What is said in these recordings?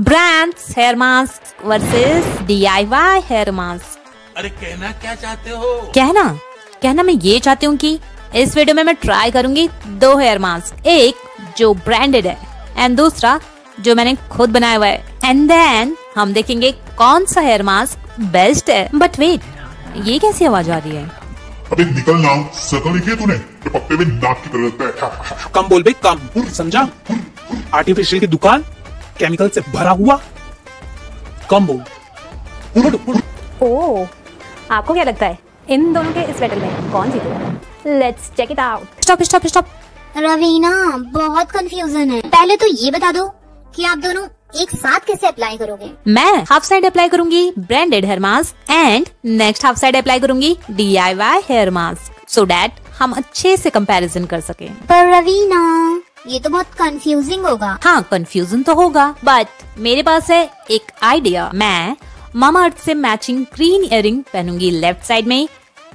Brands hair mask versus DIY hair mask अरे कहना क्या चाहते हो? कहना कहना मैं ये चाहती हूँ कि इस वीडियो में मैं ट्राई करूँगी दो हेयर मास्क एक जो ब्रांडेड है एंड दूसरा जो मैंने खुद बनाया हुआ है. एंड देन हम देखेंगे कौन सा हेयर मास्क बेस्ट है. बट वेट ये कैसी आवाज़ आ रही है? अबे निकल ना शकल देखी तूने? पप्पे में नाक की तरह लगता है। कम बोल बे कम। समझा? आर्टिफिशियल की दुकान? केमिकल से भरा हुआ कम बोल उड़, उड़। ओ आपको क्या लगता है? इन दोनों के इस बैटल में कौन जीतेगा? Let's check it out stop stop stop Raveena बहुत कंफ्यूजन है। पहले तो ये बता दो कि आप दोनों एक साथ कैसे अप्लाई करोगे? मैं हाफ़ साइड अप्लाई करूँगी branded hair mask and next half side apply करूँगी D I Y hair mask so that हम अच्छे से कंपैरिजन कर सके। पर रवीना ये तो बहुत कंफ्यूजिंग होगा। हाँ कंफ्यूजन तो होगा बट मेरे पास है एक आइडिया मैं मामा अर्थ से मैचिंग ग्रीन इयरिंग पहनूँगी लेफ़्ट साइड में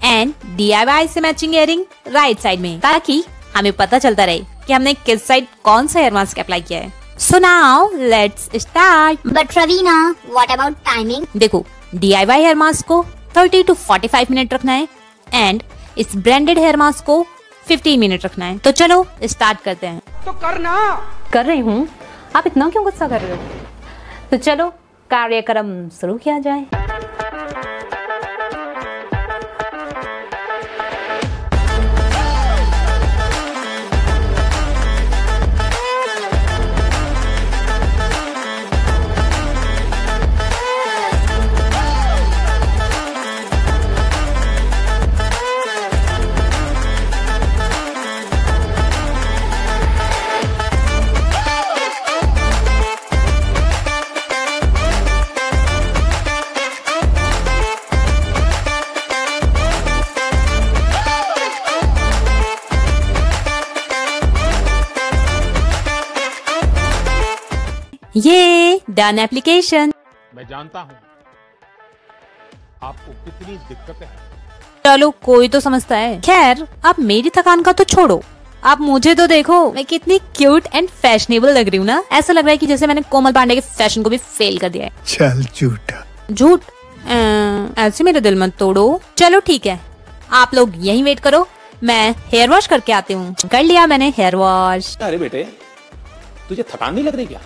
एंड डी से मैचिंग इयरिंग राइट साइड में ताकि हमें पता चलता रहे कि हमने किस साइड कौन सा हेयर मास्क अप्लाई किया है। So now let's start but Raveena what about timing देखो डीआईवाई हेयर मास्क को 30 टू 45 मिनट रखना है एंड इस ब्रांडेड हेयर मास्क को 15 मिनट रखना है। तो चलो स्टार्ट करते हैं। तो करना। कर रही हूँ। आप इतना क्यों गुस्सा कर रहे हो? तो चलो कार्यक्रम शुरू किया जाए। ये डन एप्लीकेशन मैं जानता हूँ आपको कितनी दिक्कतें हैं। चलो कोई तो समझता है। खैर आप मेरी थकान का तो छोड़ो। आप मुझे तो देखो मैं कितनी क्यूट एंड फैशनेबल लग रही हूँ ना। ऐसा लग रहा है कि जैसे मैंने कोमल पांडे के फ़ैशन को भी फेल कर दिया है। चल झूठा। झूठ? ऐसे मेरे दिल मत तोड़ो। चलो ठीक है। आप लोग यही वेट करो। मैं हेयर वॉश करके आती हूँ। कर लिया मैंने हेयर वॉश अरे बेटे तुझे थकान नहीं लग रही क्या?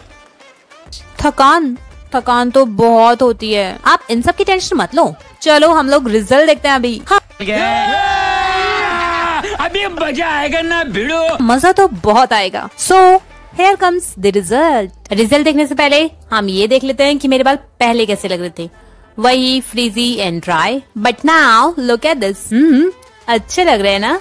थकान। थकान तो बहुत होती है। आप इन सब की टेंशन मत लो। चलो हम लोग रिज़ल्ट देखते हैं अभी। हाँ। अभी मज़ा आएगा ना भिड़ो। मज़ा तो बहुत आएगा। So here comes the result result देखने से पहले हम ये देख लेते हैं कि मेरे बाल पहले कैसे लग रहे थे। वही frizzy and dry but now look at this अच्छे लग रहे हैं ना?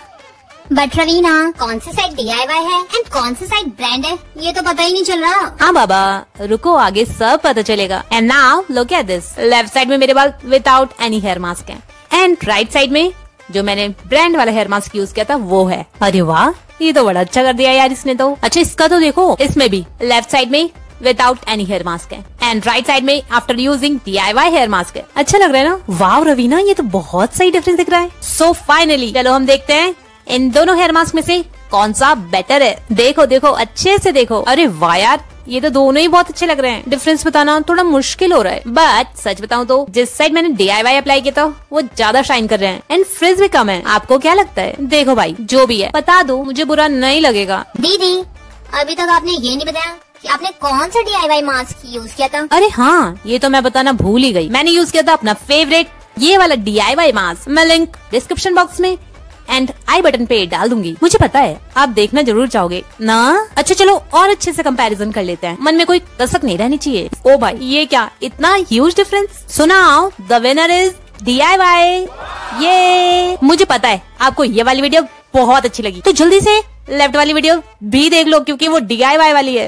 बट रवीना कौन सी साइड डीआईवाई है? एंड कौन सी साइड ब्रांड है? ये तो पता ही नहीं चल रहा। हाँ बाबा। रुको आगे सब पता चलेगा। And now look at this left side में मेरे बाल विदाउट एनी हेयर मास्क है। एंड राइट साइड में जो मैंने ब्रांड वाला हेयर मास्क यूज़ किया था वो है। अरे वाह ये तो बड़ा अच्छा कर दिया यार इसने तो। अच्छा इसका तो देखो इसमें भी। लेफ़्ट साइड में विदाउट एनी हेयर मास्क है। एंड राइट साइड में after using D I Y hair mask है। अच्छा लग रहा है ना? वाह रवीना ये तो बहुत सही डिफरेंस दिख रहा है। सो so, फाइनली चलो हम देखते हैं। इन दोनों हेयर मास्क में से कौन सा बेटर है? देखो देखो अच्छे से देखो। अरे वाह यार ये तो दोनों ही बहुत अच्छे लग रहे हैं। डिफरेंस बताना थोड़ा मुश्किल हो रहा है। बट सच बताऊँ तो जिस साइड मैंने डी अप्लाई किया था वो ज़्यादा शाइन कर रहे हैं। एंड फ्रिज भी कम है। आपको क्या लगता है? देखो भाई जो भी है। बता दो मुझे बुरा नहीं लगेगा। दीदी अभी तक आपने ये नहीं बताया कि आपने कौन सा डीआईवाई मास्क यूज़ किया था? अरे हाँ ये तो मैं बताना भूल ही गई। मैंने यूज़ किया था अपना फेवरेट ये वाला डीआईवाई मास्क मैं लिंक डिस्क्रिप्शन बॉक्स में एंड आई बटन पे डाल दूँगी। मुझे पता है, आप देखना ज़रूर चाहोगे। ना? अच्छा चलो और अच्छे से कंपैरिजन कर लेते हैं। मन में कोई कसक नहीं रहनी चाहिए। ओ भाई, ये क्या, इतना ह्यूज डिफरेंस सुनाओ द विनर इज़ डी ये, मुझे पता है, आपको ये वाली वीडियो बहुत अच्छी लगी। तो जल्दी से लेफ़्ट वाली वीडियो भी देख लो, क्योंकि वो डी वाली है।